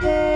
Hey.